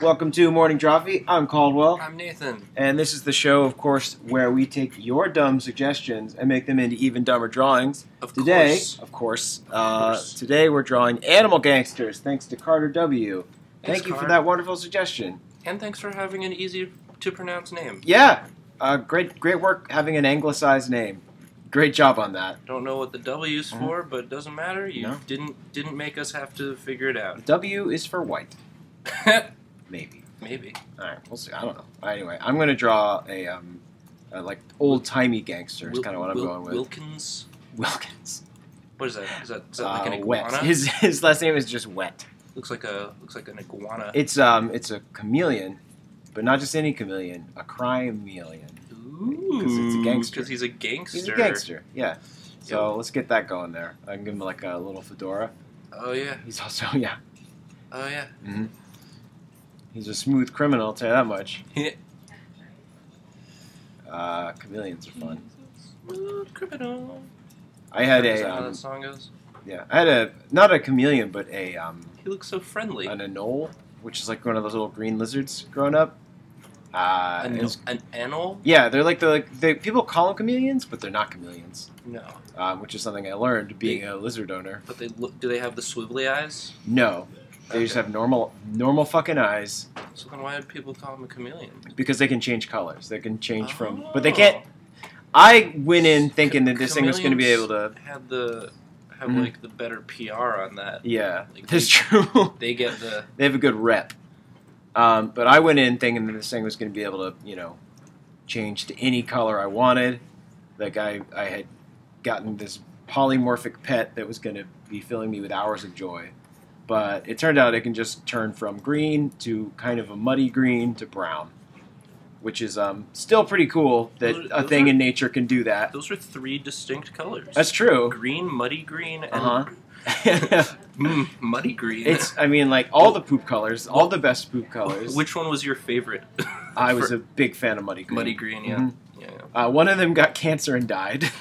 Welcome to Morning Drawfee. I'm Caldwell, I'm Nathan. and this is the show, of course, where we take your dumb suggestions and make them into even dumber drawings. Of Today, course. of course, uh, course. today we're drawing Animal Gangsters, thanks to Carter W. Thank Thanks, you for that wonderful suggestion. And thanks for having an easy to pronounce name. Yeah, uh, great, great work having an anglicized name. Great job on that. Don't know what the W's Mhm. for, but it doesn't matter. You No. didn't didn't make us have to figure it out. W is for white, maybe. Maybe. All right, we'll see. I don't know. Anyway, I'm gonna draw a um, like old timey gangster. Is Wil- kind of what I'm Wil- going with. Wilkins. Wilkins. What is that? Is that, is that like an Uh, iguana? wet. His his last name is just Wet. looks like a looks like an iguana. It's um it's a chameleon, but not just any chameleon, a chameleon. Ooh, 'cause it's a gangster. Because he's a gangster. He's a gangster. Yeah. So let's get that going there. I can give him like a little fedora. Oh yeah. He's also yeah. Oh yeah. He's a smooth criminal. I'll tell you that much. Uh, chameleons are fun. Smooth criminal. I had Is a that how um, that song goes? yeah. I had a not a chameleon, but a um He looks so friendly. an anole, which is like one of those little green lizards growing up. Uh, An, was- an anole? yeah, they're like the like they, people call them chameleons, but they're not chameleons. No. um, which is something I learned being a lizard owner. But they look. Do they have the swivelly eyes? No, they just have normal normal fucking eyes So then why did people call them a chameleon? because they can change colors. They can change from, Oh. but they can't. I went in thinking that this thing was going to be able to. Had the have Mhm. like the better PR on that. Yeah, Like, that's true. They get the they have a good rep. Um, but I went in thinking that this thing was going to be able to, you know, change to any color I wanted. Like I, I had gotten this polymorphic pet that was going to be filling me with hours of joy. But it turned out it can just turn from green to kind of a muddy green to brown, which is um, still pretty cool that Those- a those thing are- in nature can do that. those are three distinct colors. That's true. green, muddy green, and Uh-huh. Mm, muddy green. it's, I mean, like all the poop colors, all the best poop colors. Which one was your favorite? I was a big fan of muddy green. muddy green. Yeah. Mhm. yeah. yeah. Uh, one of them got cancer and died.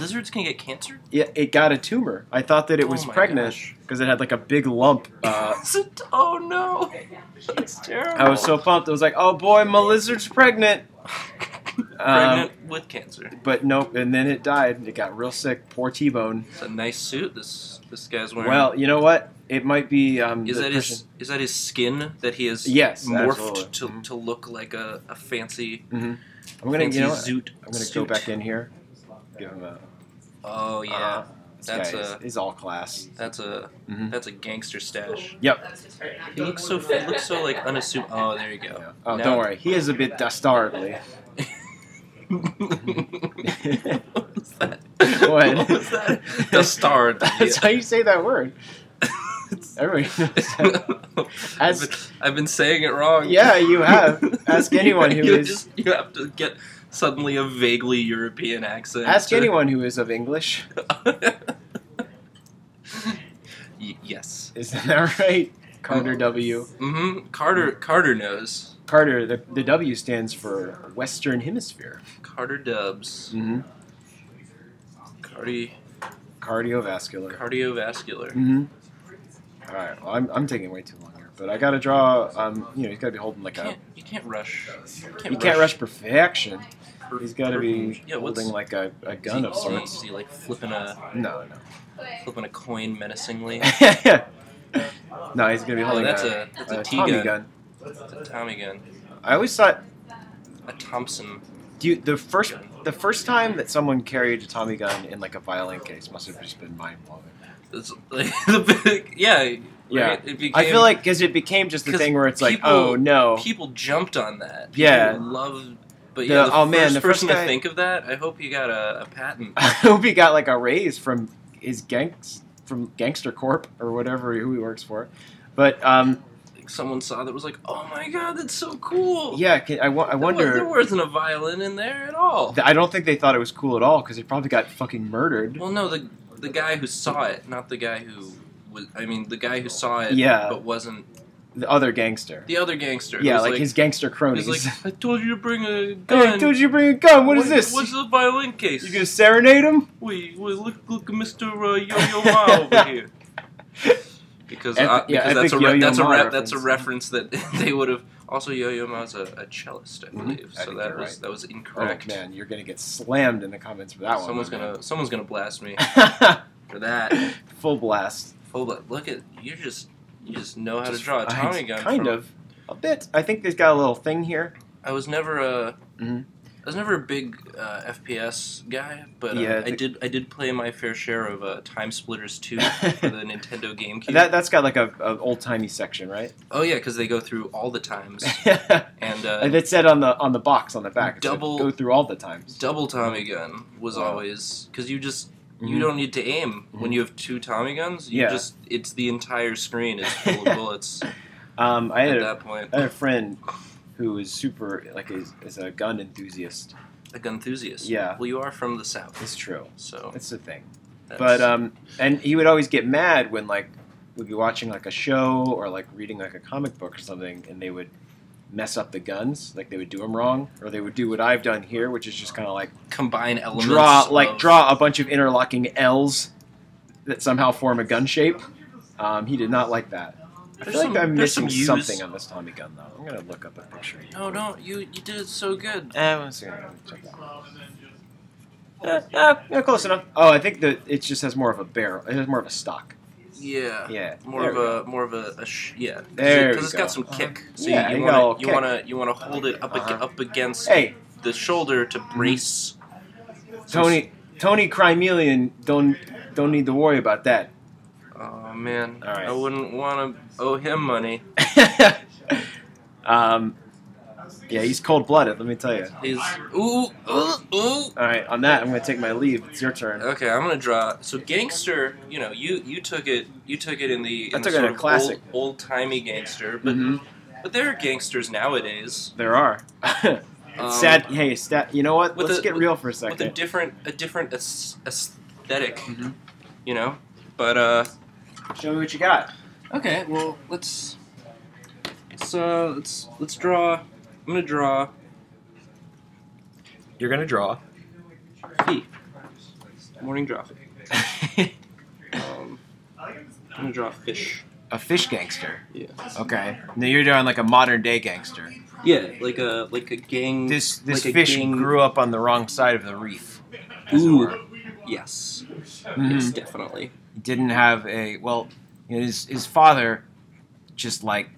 Lizards can get cancer. it, it got a tumor. I thought that it Oh was my pregnant because it had like a big lump. Uh, oh no, that's terrible. I was so pumped. I was like, "Oh boy, my lizard's pregnant." pregnant with cancer. But nope. And then it died. It got real sick. Poor T-Bone. It's a nice suit this this guy's wearing. Well, you know what? It might be. Um, is that person- his is that his skin that he has Yes, morphed absolutely. to, to look like a, a fancy I'm gonna. fancy You know zoot I'm gonna go back in here. Give him a. Oh yeah, uh, that's guy a- is all class. that's a Mhm. that's a gangster stash. Yep. He looks so he looks so like unassuming. Oh, there you go. Yeah. Oh, Now- don't worry. He is a bit dastardly. what was that? What? What was that? The star. That's how you say that word. Everybody knows that. I've, been, I've been saying it wrong. Yeah, you have. Ask anyone who you is- Just, you have to get suddenly a vaguely European accent. Ask anyone who is of English. Y- yes. Isn't that right? Carter W. Mm-hmm. Carter Carter knows. Carter, the, the W stands for Western Hemisphere. Carter Dubs. Mm-hmm. Cardi Cardiovascular. cardiovascular. Mm-hmm. All right. Well, I'm, I'm taking way too long here, but I got to draw. Um, you know, he's got to be holding like You a. you can't rush. You can't, He can't rush perfection. Per- He's got to be yeah, what's, holding like a, a is gun he, of is he- sorts. Is he like flipping a No, flipping a coin menacingly? no. no, he's gonna be Oh, holding that's a, a that's a, a T Tommy gun. gun. A Tommy gun. I always thought A Thompson. Do you, the first the first time that someone carried a Tommy gun in like a violin case must have just been mind blowing. Like the big yeah. Yeah. right? It became, I feel like because it became just the 'Cause thing where it's like, people- oh no, people jumped on that. People Yeah. loved. But yeah, the oh, man, first the first person guy- to think of that, I hope he got a, a patent. I hope he got like a raise from his gangs from Gangster Corp or whatever who he works for. But um, someone saw that was like, oh my god, that's so cool. yeah, can, I, wa- I wonder. there wasn't a violin in there at all. I don't think they thought it was cool at all because they probably got fucking murdered. Well, no, the the guy who saw it, not the guy who was. I mean, the guy who saw it, Yeah. but wasn't The other gangster. the other gangster. Yeah, was like, his gangster He's cronies. like, I told you to bring a gun. hey, gun. dude, you bring a gun. what is this? What's the violin case? you gonna serenade him? Wait, wait, look, look, Mr. Uh, Yo Yo Ma over here. because Epic- uh, yeah, because that's a re- that's a re- that's a reference. that they would have. Also, Yo-Yo Ma's a, a cellist, I Mhm. believe. I So that was right. that was Oh incorrect. man, you're gonna get slammed in the comments for that someone's one. gonna someone's gonna blast me for that. full blast. Full bla- look at you're just you just know how to draw a Tommy gun. Kind from- of, a bit. I think there's got a little thing here. I was never a. Mhm. I was never a big uh, FPS guy, but uh, Yeah, I I did. I did play my fair share of uh, TimeSplitters 2 for the Nintendo GameCube. That that's got like a, a old timey section, right? oh yeah, because they go through all the times, and uh, and it said on the on the box on the back. it said, Double- go through all the times. double Tommy gun was Wow. always because you just you Mhm. don't need to aim when Mhm. you have two Tommy guns. You Yeah. just it's the entire screen is full of bullets Um, I had at a, that point. I had a friend who is super like is, is a gun enthusiast. A gun enthusiast. Yeah. Well, you are from the south, It's true. so. It's the thing. That's, But um, and he would always get mad when like we'd be watching like a show or like reading like a comic book or something, and they would mess up the guns, like they would do them wrong, or they would do what I've done here, which is just kind of like combine elements. draw like of- draw a bunch of interlocking L's that somehow form a gun shape. Um, he did not like that. I There's feel like I'm missing some something on this Tommy gun though. I'm gonna look up a picture. Here. No, no, you you did it so good. Eh, let's see. Check that out. Eh, eh, yeah, close enough. Oh, I think that it just has more of a barrel. It has more of a stock. Yeah. Yeah, More of a more of a, a sh- yeah. There because it's go. got some kick. So Yeah, you, you you got a want little to you kick. want to you want to hold it up ag- Uh-huh. up against Hey, the shoulder to brace. Tony, Tony Crimelian, don't don't need to worry about that. Oh man, All right. I wouldn't want to owe him money. um, yeah, he's cold blooded. Let me tell you. He's ooh ooh ooh. All right, on that, I'm gonna take my leave. It's your turn. Okay, I'm gonna draw. So gangster, you know, you you took it you took it in the, I took the it in sort a of classic. old timey gangster, but Mhm. but there are gangsters nowadays. There are. Um, sad. Hey, stat. You know what? Let's a- get with- real for a second. with a different a different aes- aesthetic, Mhm. you know. But uh, Show me what you got. okay, well let's let's uh let's let's draw. I'm gonna draw You're gonna draw. Fee. Morning draw. Um, I'm gonna draw a fish. a fish gangster. Yeah. Okay. Now you're drawing like a modern day gangster. Yeah, like a like a gang. This this like fish gang- grew up on the wrong side of the reef. Ooh. Yes. Mhm. Yes, definitely. Didn't have a well. You know, his his father just like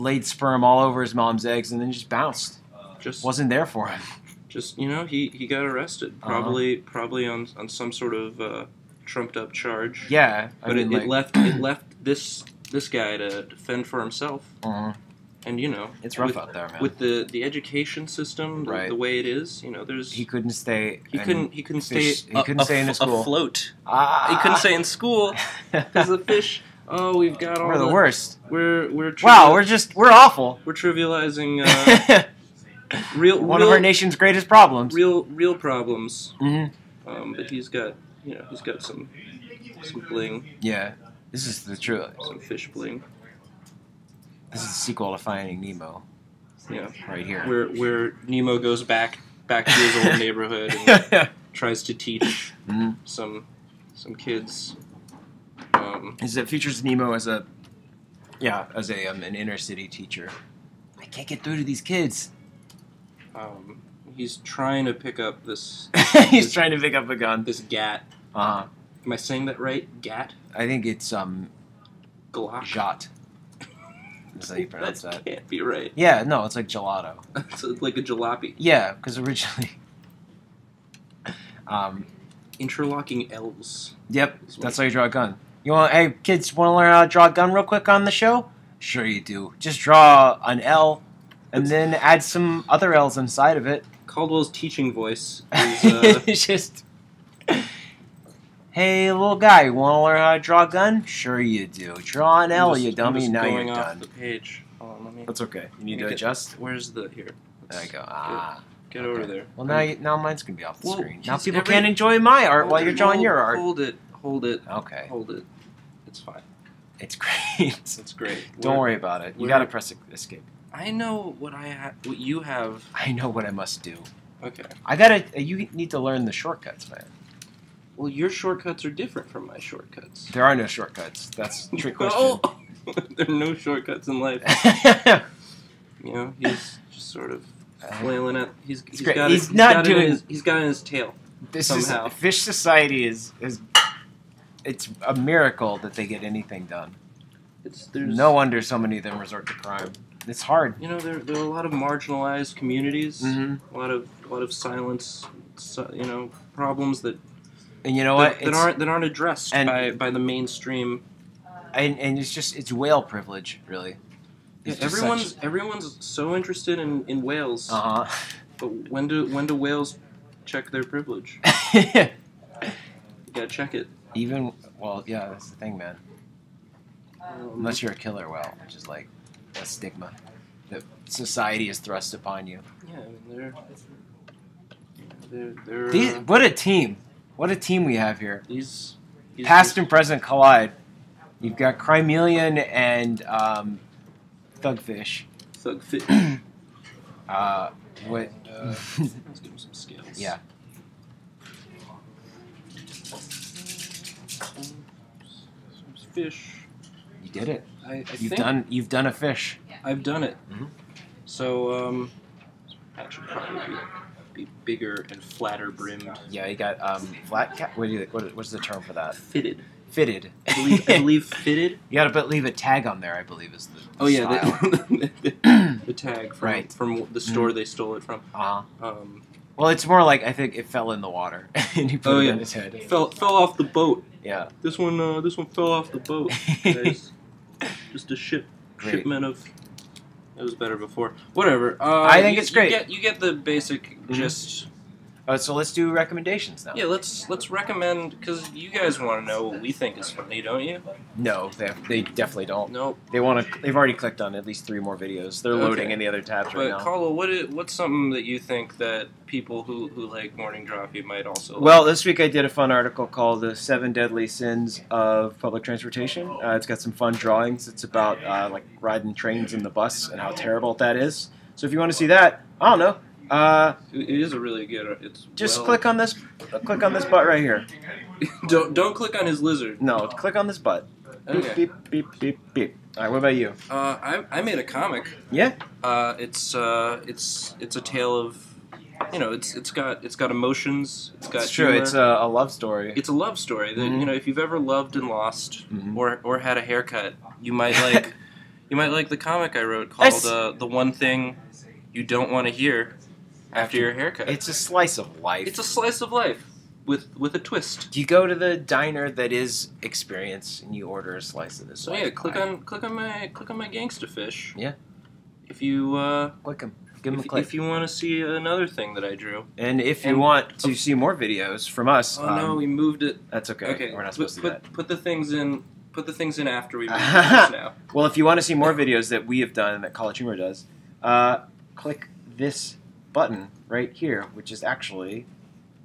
laid sperm all over his mom's eggs and then just bounced. Just Wasn't there for him. just you know he he got arrested Uh-huh. probably probably on on some sort of uh, trumped up charge. Yeah, I But mean, it, like, it left it left this this guy to defend for himself, uh, and you know it's rough with, out there, man. with the the education system the, Right. the way it is. You know, there's he couldn't stay. he couldn't he couldn't fish- stay he couldn't stay in his school. afloat. Ah, He couldn't stay in school because the fish. Oh, we've got all We're the worst. We're we're Wow, we're just we're awful. we're trivializing uh, real One real, of our nation's greatest problems. real real problems. hmm Um, but he's got you know he's got some some bling, Yeah, this is the true. some fish bling. This is the sequel to Finding Nemo, Yeah, right here. where where Nemo goes back back to his old neighborhood and tries to teach Mhm. some some kids. Um, Is it features Nemo as a, yeah, as a um, an inner city teacher. I can't get through to these kids. um, he's trying to pick up this He's trying to pick up a gun. this gat. Uh huh. Am I saying that right? Gat? I think it's um Glock? Jot. That's how you pronounce that. can't be right. Yeah, no, it's like gelato. It's like a jalopy. Yeah, because originally. Um. Interlocking L's. Yep, that's how you draw a gun. You want? Hey, kids, want to learn how to draw a gun real quick on the show? Sure, you do. Just draw an L, and then add some other L's inside of it. Caldwell's teaching voice is uh, just. Hey, little guy, you want to learn how to draw a gun? Sure, you do. Draw an L, just- you dummy. Now you're done. the page. On, let me. That's okay. You need to get- adjust. Where's the here? There you go. Ah. Get okay. over there. Well, now you, now mine's gonna be off the Well, screen. Now people every- can't enjoy my art while you're drawing your art. Hold it. Hold it. Okay, Hold it. It's fine. it's great. It's great. Don't We're- worry about it. You gotta press escape. I know what I have. What you have. I know what I must do. Okay. I gotta. You need to learn the shortcuts, man. Well, your shortcuts are different from my shortcuts. There are no shortcuts. That's a trick question. Oh, there are no shortcuts in life. You know, he's just sort of flailing at. He's, he's great. got He's it, he's not got doing- his, he's got in his tail. this Somehow. is Fish Society is is it's a miracle that they get anything done. It's there's No wonder so many of them resort to crime. It's hard. You know, there, there are a lot of marginalized communities. Mm-hmm. A lot of a lot of silence. So, you know, problems that And you know what? that, that It's- aren't that aren't addressed and- by by the mainstream. and, and it's just it's whale privilege, really. Yeah, everyone's everyone's so interested in, in whales, Uh but when do when do whales check their privilege? huh. You gotta check it. Even well, yeah, that's the thing, man. Um, Unless you're a killer whale, which is like a stigma that society has thrust upon you. yeah, I mean they're they're they're These, uh, what a team! What a team we have here. these, these Past and present collide. You've got Crimelian and um, Thugfish. thug fit. Uh, what? Let's give him some skills. yeah. Fish. You did it. I, I You've done. You've done a fish. I've done it. Mhm. So um, that should probably be, be bigger and flatter brimmed. Yeah, you got um, flat cap. What do you? What, what's the term for that? Fitted. Fitted. I believe. I believe fitted. you got to but leave a tag on there. I believe is the. Oh yeah, the, the, the tag from Right. from the store they stole it from. uh-huh. Um, Well, it's more like I think it fell in the water and he put Oh, it yeah. on his head. fell fell off the boat. Yeah. This one uh, this one fell off the boat. guys. Just a ship Great. shipment of. It was better before. Whatever. Uh, I think you- it's great. You get, you get the basic Mhm. gist. Oh, so let's do recommendations now. Yeah, let's let's recommend because you guys want to know what we think is funny, don't you? No, they, they definitely don't. Nope. They want to. They've already clicked on at least three more videos. They're loading Okay. in the other tabs right now. But. Carlo, what is, what's something that you think that people who, who like morning Drawfee might also like? Well, this week I did a fun article called "The Seven Deadly Sins of Public Transportation." Uh, it's got some fun drawings. It's about uh, like riding trains and the bus and how terrible that is. So if you want to see that, I don't know. Uh, it is a really good. It's just well- click on this. Uh, click on this butt right here. don't don't click on his lizard. No, click on this butt. Beep Okay. beep beep beep beep. All right, what about you? Uh, I, I made a comic. Yeah. Uh, it's uh, it's it's a tale of, you know, it's it's got it's got emotions. It's got It's true. humor. It's a, a love story. it's a love story that Mhm. you know if you've ever loved and lost Mhm. or or had a haircut, you might like you might like the comic I wrote called uh, "The One Thing You Don't Want to Hear After Your Haircut." It's a slice of life. It's a slice of life with with a twist. you go to the diner that is experience and you order a slice of this. So yeah, click pie. on click on my click on my gangsta fish. Yeah. If you uh, click them. Give them if, a click. if you want to see another thing that I drew. and if you want to see more videos from us, Oh no, um, we moved it. that's okay. Okay, We're not put, supposed to do put, that. put the things in. Put the things in after we move this now. Well, if you want to see more videos that we have done and that College Humor does, uh, click this button right here, which is actually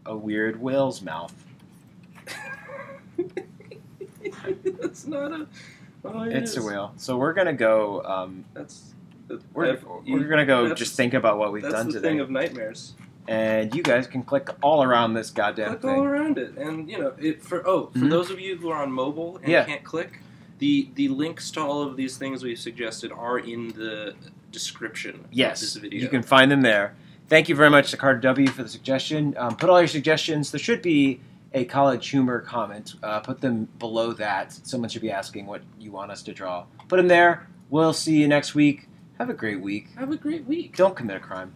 a weird whale's mouth. That's not a. It It's is. a whale. So we're gonna go. Um, That's. that- we're, that- you- we're gonna go just think about what we've done today. That's the thing of nightmares. and you guys can click all around this goddamn Click thing. all around it, and you know, it for oh, for Mhm. those of you who are on mobile and Yeah. can't click, the the links to all of these things we've suggested are in the description. of Yes, this video. you can find them there. Thank you very much to Carter W for the suggestion. Um, put all your suggestions. There should be a college humor comment. Uh, put them below that. Someone should be asking what you want us to draw. Put them there. We'll see you next week. Have a great week. Have a great week. Don't commit a crime.